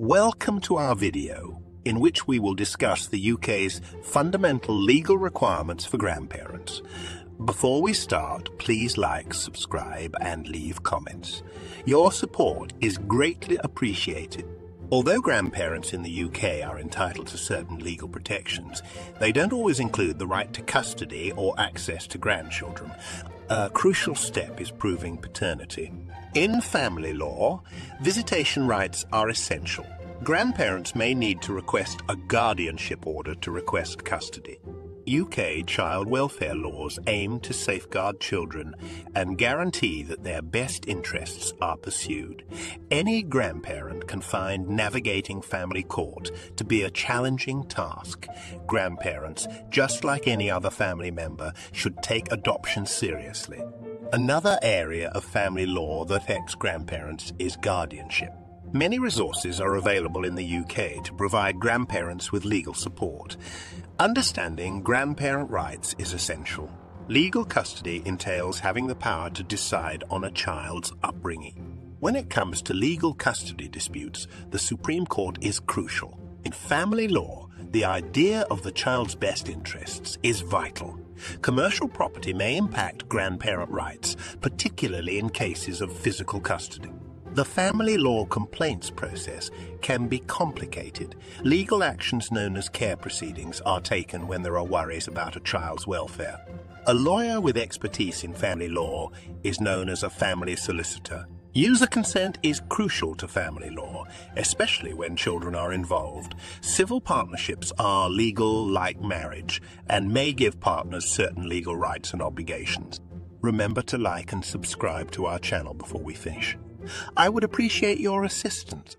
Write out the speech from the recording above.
Welcome to our video, in which we will discuss the UK's fundamental legal requirements for grandparents. Before we start, please like, subscribe and leave comments. Your support is greatly appreciated. Although grandparents in the UK are entitled to certain legal protections, they don't always include the right to custody or access to grandchildren. A crucial step is proving paternity. In family law, visitation rights are essential. Grandparents may need to request a guardianship order to request custody. UK child welfare laws aim to safeguard children and guarantee that their best interests are pursued. Any grandparent can find navigating family court to be a challenging task. Grandparents, just like any other family member, should take adoption seriously. Another area of family law that affects grandparents is guardianship. Many resources are available in the UK to provide grandparents with legal support. Understanding grandparent rights is essential. Legal custody entails having the power to decide on a child's upbringing. When it comes to legal custody disputes, the Supreme Court is crucial. In family law, the idea of the child's best interests is vital. Commercial property may impact grandparent rights, particularly in cases of physical custody. The family law complaints process can be complicated. Legal actions known as care proceedings are taken when there are worries about a child's welfare. A lawyer with expertise in family law is known as a family solicitor. User consent is crucial to family law, especially when children are involved. Civil partnerships are legal like marriage and may give partners certain legal rights and obligations. Remember to like and subscribe to our channel before we finish. I would appreciate your assistance.